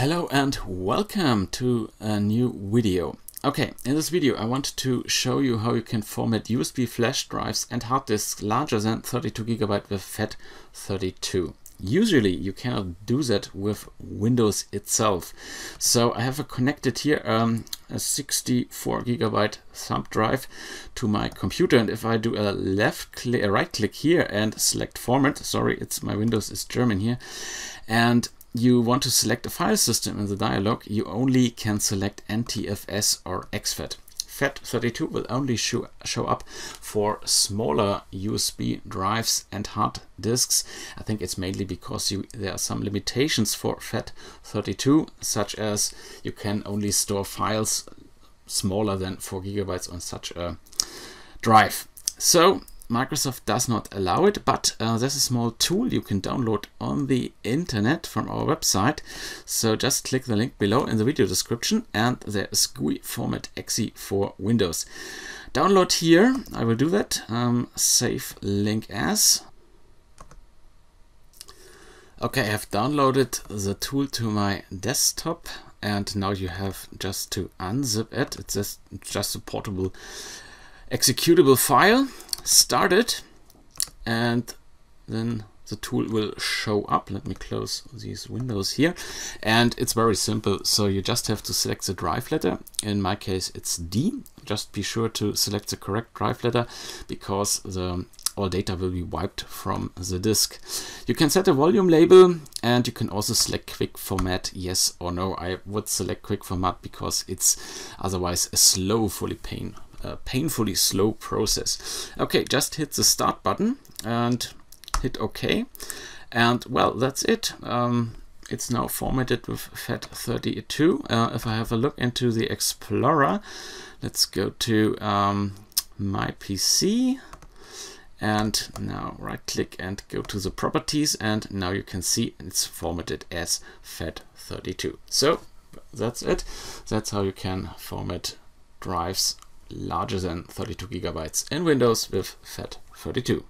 Hello and welcome to a new video. Okay, in this video I want to show you how you can format USB flash drives and hard disks larger than 32GB with FAT32. Usually you cannot do that with Windows itself. So I have connected here um, a 64 gigabyte thumb drive to my computer and if I do a left click, a right click here and select format, sorry, it's my Windows is German here, and you want to select a file system in the dialog, you only can select NTFS or exFAT. FAT32 will only show, show up for smaller USB drives and hard disks. I think it's mainly because you, there are some limitations for FAT32, such as you can only store files smaller than 4 gigabytes on such a drive. So Microsoft does not allow it, but uh, there's a small tool you can download on the internet from our website. So just click the link below in the video description and there is GUI format exe for Windows. Download here, I will do that. Um, save link as. Okay, I have downloaded the tool to my desktop and now you have just to unzip it. It's just, just a portable executable file start it and then the tool will show up. Let me close these windows here. And it's very simple. So you just have to select the drive letter. In my case, it's D. Just be sure to select the correct drive letter because the all data will be wiped from the disk. You can set a volume label and you can also select quick format, yes or no. I would select quick format because it's otherwise a slow fully pain a painfully slow process. Okay, just hit the start button and hit OK. And well, that's it. Um, it's now formatted with FAT32. Uh, if I have a look into the Explorer, let's go to um, my PC and now right click and go to the properties and now you can see it's formatted as FAT32. So that's it. That's how you can format drives larger than 32 gigabytes in Windows with FAT32.